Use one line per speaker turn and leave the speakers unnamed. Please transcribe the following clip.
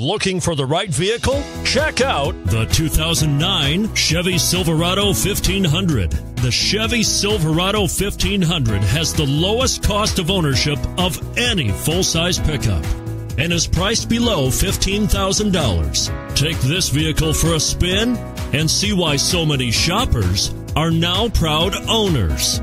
Looking for the right vehicle? Check out
the 2009 Chevy Silverado 1500. The Chevy Silverado 1500 has the lowest cost of ownership of any full size pickup and is priced below $15,000. Take this vehicle for a spin and see why so many shoppers are now proud owners.